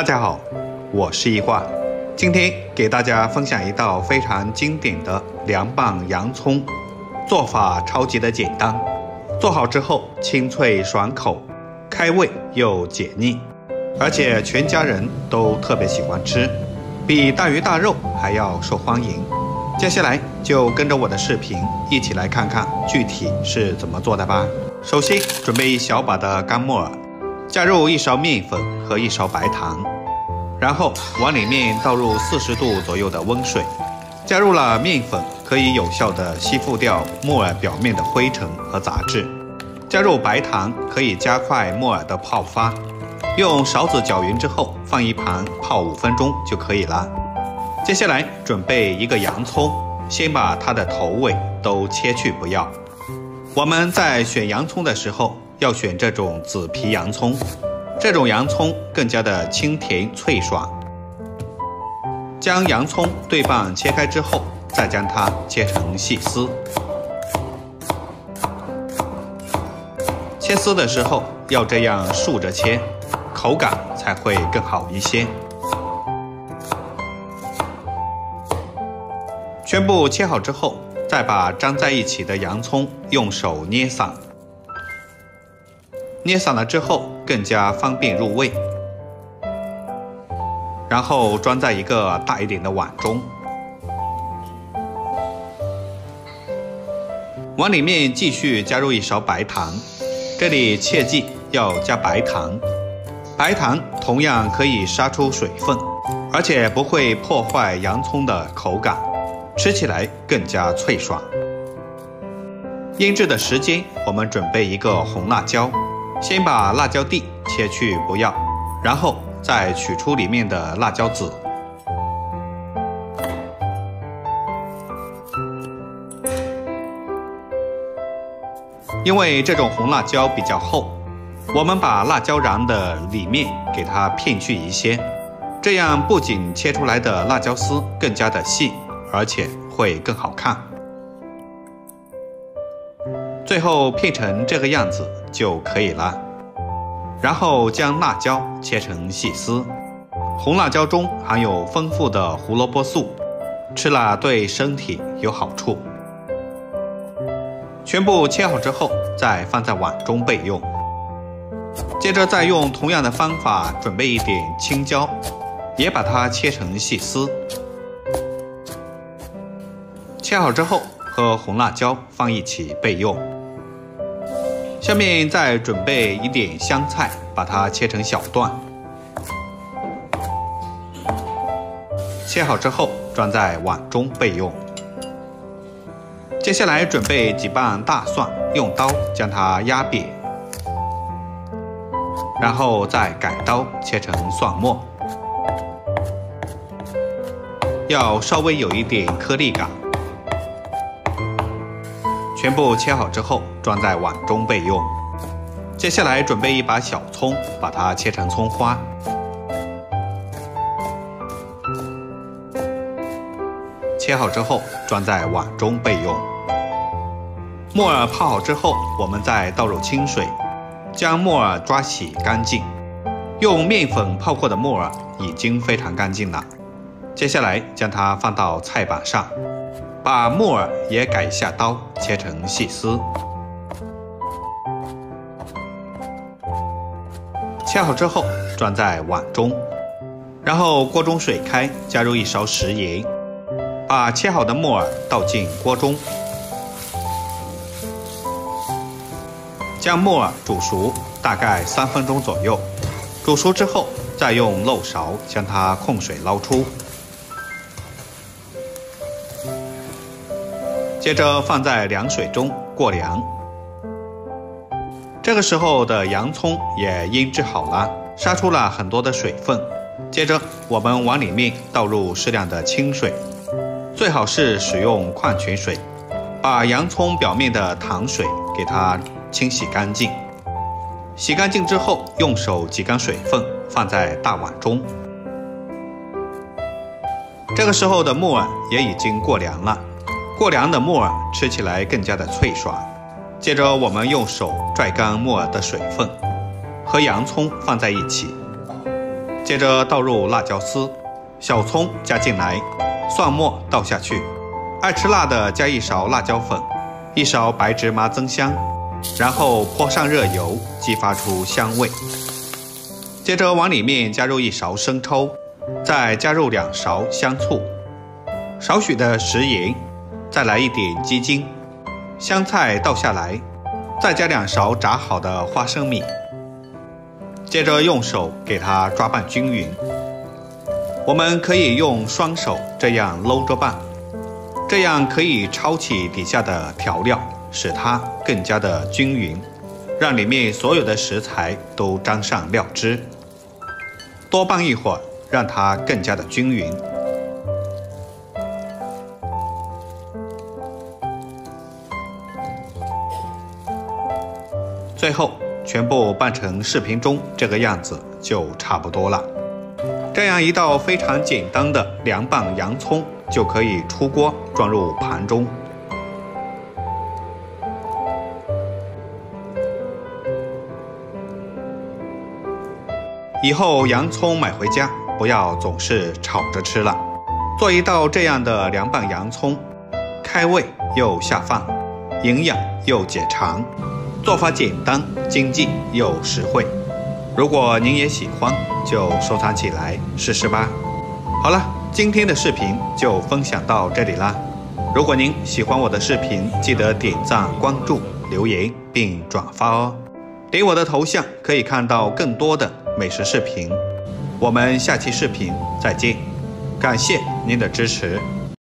大家好，我是一画，今天给大家分享一道非常经典的凉拌洋葱，做法超级的简单，做好之后清脆爽口，开胃又解腻，而且全家人都特别喜欢吃，比大鱼大肉还要受欢迎。接下来就跟着我的视频一起来看看具体是怎么做的吧。首先准备一小把的干木耳。加入一勺面粉和一勺白糖，然后往里面倒入四十度左右的温水。加入了面粉，可以有效的吸附掉木耳表面的灰尘和杂质。加入白糖，可以加快木耳的泡发。用勺子搅匀之后，放一旁泡五分钟就可以了。接下来准备一个洋葱，先把它的头尾都切去不要。我们在选洋葱的时候。要选这种紫皮洋葱，这种洋葱更加的清甜脆爽。将洋葱对半切开之后，再将它切成细丝。切丝的时候要这样竖着切，口感才会更好一些。全部切好之后，再把粘在一起的洋葱用手捏散。捏散了之后更加方便入味，然后装在一个大一点的碗中，碗里面继续加入一勺白糖，这里切记要加白糖，白糖同样可以杀出水分，而且不会破坏洋葱的口感，吃起来更加脆爽。腌制的时间，我们准备一个红辣椒。先把辣椒蒂切去不要，然后再取出里面的辣椒籽。因为这种红辣椒比较厚，我们把辣椒瓤的里面给它片去一些，这样不仅切出来的辣椒丝更加的细，而且会更好看。最后片成这个样子就可以了。然后将辣椒切成细丝。红辣椒中含有丰富的胡萝卜素，吃了对身体有好处。全部切好之后，再放在碗中备用。接着再用同样的方法准备一点青椒，也把它切成细丝。切好之后和红辣椒放一起备用。下面再准备一点香菜，把它切成小段。切好之后装在碗中备用。接下来准备几瓣大蒜，用刀将它压扁，然后再改刀切成蒜末，要稍微有一点颗粒感。全部切好之后，装在碗中备用。接下来准备一把小葱，把它切成葱花。切好之后，装在碗中备用。木耳泡好之后，我们再倒入清水，将木耳抓洗干净。用面粉泡过的木耳已经非常干净了。接下来将它放到菜板上。把木耳也改下刀，切成细丝。切好之后装在碗中，然后锅中水开，加入一勺食盐，把切好的木耳倒进锅中，将木耳煮熟，大概三分钟左右。煮熟之后，再用漏勺将它控水捞出。接着放在凉水中过凉。这个时候的洋葱也腌制好了，杀出了很多的水分。接着我们往里面倒入适量的清水，最好是使用矿泉水，把洋葱表面的糖水给它清洗干净。洗干净之后，用手挤干水分，放在大碗中。这个时候的木耳也已经过凉了。过凉的木耳吃起来更加的脆爽。接着，我们用手拽干木耳的水分，和洋葱放在一起，接着倒入辣椒丝，小葱加进来，蒜末倒下去。爱吃辣的加一勺辣椒粉，一勺白芝麻增香，然后泼上热油，激发出香味。接着往里面加入一勺生抽，再加入两勺香醋，少许的食盐，再来一点鸡精，香菜倒下来，再加两勺炸好的花生米。接着用手给它抓拌均匀。我们可以用双手这样搂着拌，这样可以抄起底下的调料，使它更加的均匀，让里面所有的食材都沾上料汁。多拌一会儿，让它更加的均匀。最后。全部拌成视频中这个样子就差不多了。这样一道非常简单的凉拌洋葱就可以出锅装入盘中。以后洋葱买回家不要总是炒着吃了，做一道这样的凉拌洋葱，开胃又下饭，营养又解馋。做法简单、经济又实惠，如果您也喜欢，就收藏起来试试吧。好了，今天的视频就分享到这里啦。如果您喜欢我的视频，记得点赞、关注、留言并转发哦。点我的头像可以看到更多的美食视频。我们下期视频再见，感谢您的支持。